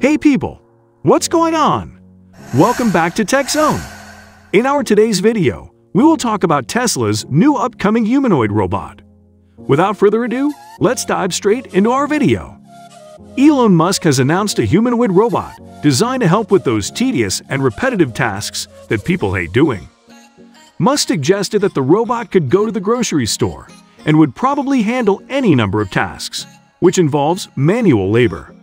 Hey people, what's going on? Welcome back to TechZone. In our today's video, we will talk about Tesla's new upcoming humanoid robot. Without further ado, let's dive straight into our video. Elon Musk has announced a humanoid robot designed to help with those tedious and repetitive tasks that people hate doing. Musk suggested that the robot could go to the grocery store and would probably handle any number of tasks, which involves manual labor.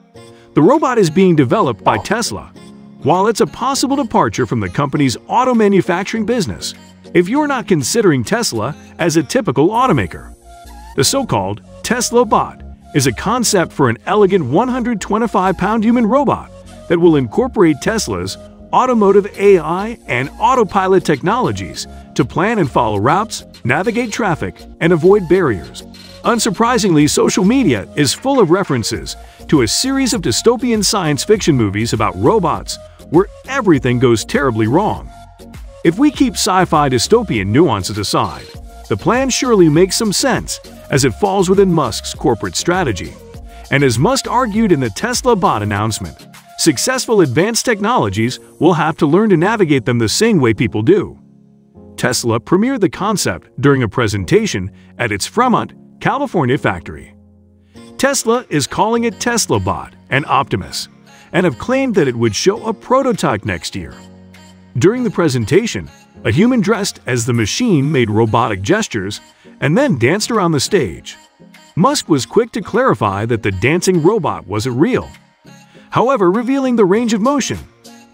The robot is being developed by Tesla. While it's a possible departure from the company's auto manufacturing business, if you're not considering Tesla as a typical automaker. The so-called Tesla Bot is a concept for an elegant 125-pound human robot that will incorporate Tesla's automotive AI and autopilot technologies to plan and follow routes, navigate traffic, and avoid barriers. Unsurprisingly, social media is full of references to a series of dystopian science fiction movies about robots where everything goes terribly wrong. If we keep sci-fi dystopian nuances aside, the plan surely makes some sense as it falls within Musk's corporate strategy. And as Musk argued in the Tesla bot announcement, successful advanced technologies will have to learn to navigate them the same way people do. Tesla premiered the concept during a presentation at its Fremont, California factory. Tesla is calling it Tesla Bot and Optimus, and have claimed that it would show a prototype next year. During the presentation, a human dressed as the machine made robotic gestures and then danced around the stage. Musk was quick to clarify that the dancing robot wasn't real. However, revealing the range of motion,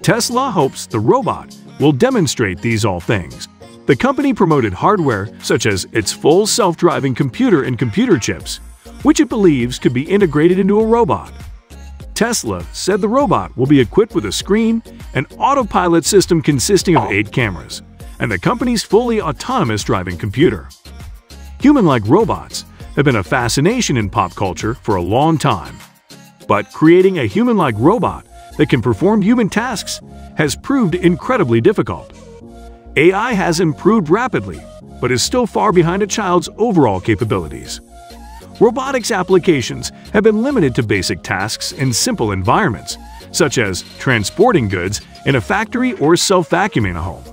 Tesla hopes the robot will demonstrate these all things. The company promoted hardware such as its full self-driving computer and computer chips, which it believes could be integrated into a robot. Tesla said the robot will be equipped with a screen, an autopilot system consisting of eight cameras, and the company's fully autonomous driving computer. Human-like robots have been a fascination in pop culture for a long time. But creating a human-like robot that can perform human tasks has proved incredibly difficult. AI has improved rapidly, but is still far behind a child's overall capabilities robotics applications have been limited to basic tasks in simple environments, such as transporting goods in a factory or self-vacuuming a home.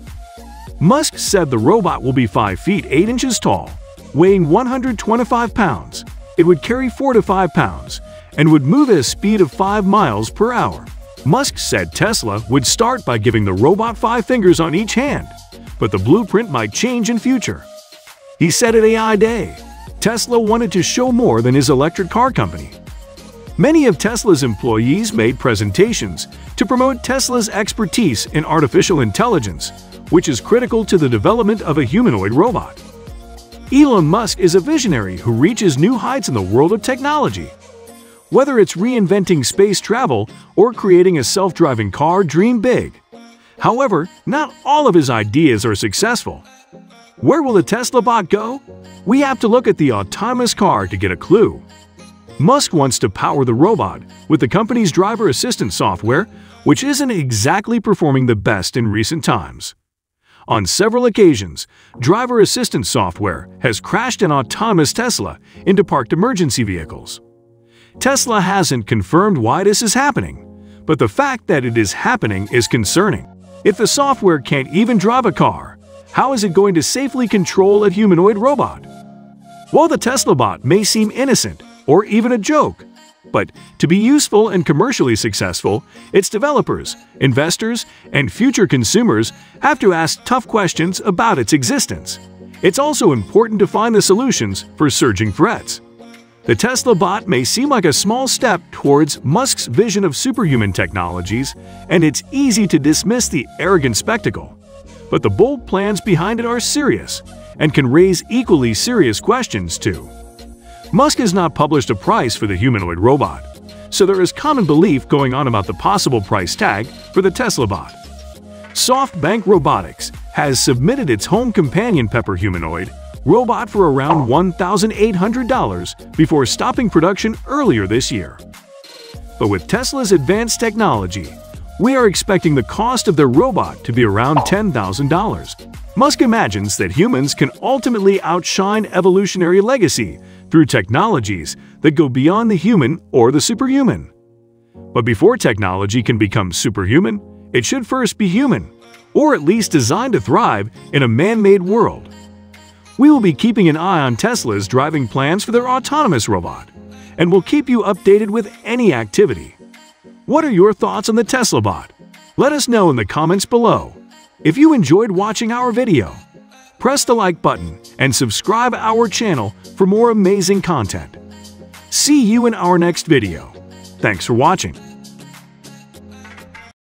Musk said the robot will be 5 feet 8 inches tall, weighing 125 pounds. It would carry 4 to 5 pounds and would move at a speed of 5 miles per hour. Musk said Tesla would start by giving the robot 5 fingers on each hand, but the blueprint might change in future. He said at AI Day, Tesla wanted to show more than his electric car company. Many of Tesla's employees made presentations to promote Tesla's expertise in artificial intelligence, which is critical to the development of a humanoid robot. Elon Musk is a visionary who reaches new heights in the world of technology. Whether it's reinventing space travel or creating a self-driving car, dream big. However, not all of his ideas are successful. Where will the Tesla bot go? We have to look at the autonomous car to get a clue. Musk wants to power the robot with the company's driver assistance software, which isn't exactly performing the best in recent times. On several occasions, driver assistance software has crashed an autonomous Tesla into parked emergency vehicles. Tesla hasn't confirmed why this is happening, but the fact that it is happening is concerning. If the software can't even drive a car, how is it going to safely control a humanoid robot? While the Tesla bot may seem innocent or even a joke, but to be useful and commercially successful, its developers, investors, and future consumers have to ask tough questions about its existence. It's also important to find the solutions for surging threats. The Tesla bot may seem like a small step towards Musk's vision of superhuman technologies, and it's easy to dismiss the arrogant spectacle. But the bold plans behind it are serious and can raise equally serious questions too. Musk has not published a price for the humanoid robot, so there is common belief going on about the possible price tag for the Tesla bot. SoftBank Robotics has submitted its home companion Pepper humanoid robot for around $1,800 before stopping production earlier this year. But with Tesla's advanced technology, we are expecting the cost of their robot to be around $10,000. Musk imagines that humans can ultimately outshine evolutionary legacy through technologies that go beyond the human or the superhuman. But before technology can become superhuman, it should first be human, or at least designed to thrive in a man-made world. We will be keeping an eye on Tesla's driving plans for their autonomous robot, and will keep you updated with any activity. What are your thoughts on the Tesla bot? Let us know in the comments below. If you enjoyed watching our video, press the like button and subscribe our channel for more amazing content. See you in our next video. Thanks for watching.